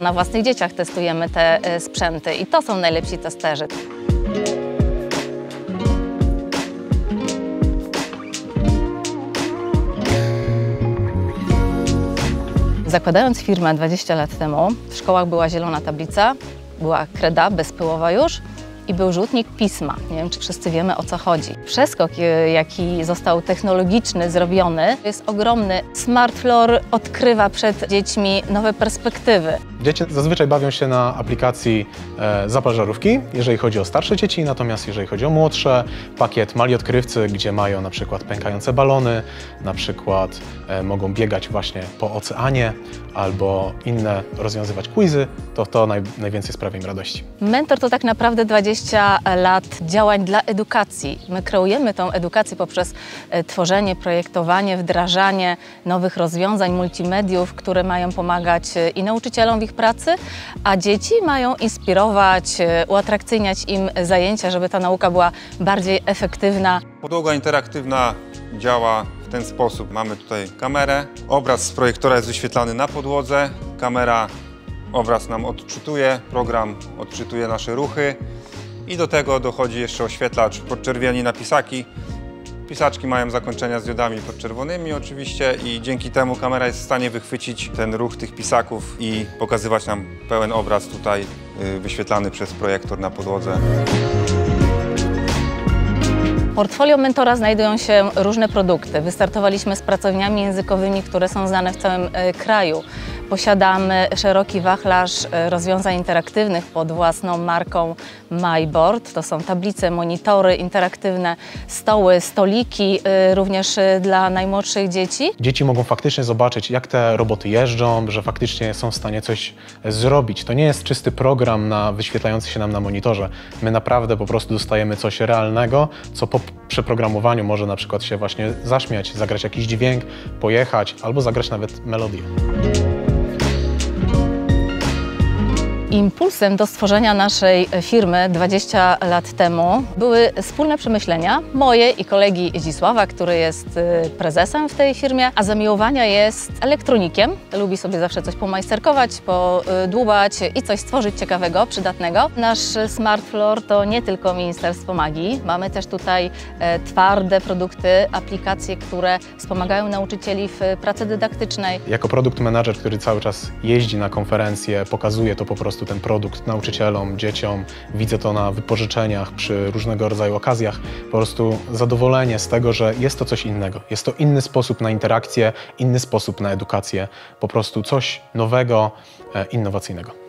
Na własnych dzieciach testujemy te e, sprzęty i to są najlepsi testerzy. Zakładając firmę 20 lat temu, w szkołach była zielona tablica, była kreda bezpyłowa już i był rzutnik pisma. Nie wiem, czy wszyscy wiemy o co chodzi. Przeskok, e, jaki został technologiczny zrobiony, jest ogromny. Smartfloor odkrywa przed dziećmi nowe perspektywy. Dzieci zazwyczaj bawią się na aplikacji e, zapal żarówki, jeżeli chodzi o starsze dzieci, natomiast jeżeli chodzi o młodsze, pakiet mali odkrywcy, gdzie mają na przykład pękające balony, na przykład e, mogą biegać właśnie po oceanie albo inne rozwiązywać quizy, to to naj, najwięcej sprawia im radości. Mentor to tak naprawdę 20 lat działań dla edukacji. My kreujemy tą edukację poprzez e, tworzenie, projektowanie, wdrażanie nowych rozwiązań, multimediów, które mają pomagać e, i nauczycielom w ich pracy, a dzieci mają inspirować, e, uatrakcyjniać im zajęcia, żeby ta nauka była bardziej efektywna. Podłoga interaktywna działa w ten sposób. Mamy tutaj kamerę, obraz z projektora jest wyświetlany na podłodze, kamera obraz nam odczytuje, program odczytuje nasze ruchy i do tego dochodzi jeszcze oświetlacz podczerwieni na pisaki. Pisaczki mają zakończenia z diodami podczerwonymi oczywiście i dzięki temu kamera jest w stanie wychwycić ten ruch tych pisaków i pokazywać nam pełen obraz tutaj y, wyświetlany przez projektor na podłodze. W portfolio mentora znajdują się różne produkty. Wystartowaliśmy z pracowniami językowymi, które są znane w całym e, kraju. Posiadamy szeroki wachlarz e, rozwiązań interaktywnych pod własną marką MyBoard. To są tablice, monitory interaktywne, stoły, stoliki, e, również e, dla najmłodszych dzieci. Dzieci mogą faktycznie zobaczyć, jak te roboty jeżdżą, że faktycznie są w stanie coś zrobić. To nie jest czysty program na wyświetlający się nam na monitorze. My naprawdę po prostu dostajemy coś realnego, co po przeprogramowaniu może na przykład się właśnie zaśmiać, zagrać jakiś dźwięk, pojechać albo zagrać nawet melodię. Impulsem do stworzenia naszej firmy 20 lat temu były wspólne przemyślenia moje i kolegi Zdzisława, który jest y, prezesem w tej firmie, a zamiłowania jest elektronikiem. Lubi sobie zawsze coś pomajsterkować, podłubać i coś stworzyć ciekawego, przydatnego. Nasz Smart Floor to nie tylko Ministerstwo Magii. Mamy też tutaj e, twarde produkty, aplikacje, które wspomagają nauczycieli w pracy dydaktycznej. Jako produkt manager, który cały czas jeździ na konferencje, pokazuje to po prostu ten produkt nauczycielom, dzieciom. Widzę to na wypożyczeniach, przy różnego rodzaju okazjach. Po prostu zadowolenie z tego, że jest to coś innego. Jest to inny sposób na interakcję, inny sposób na edukację. Po prostu coś nowego, e, innowacyjnego.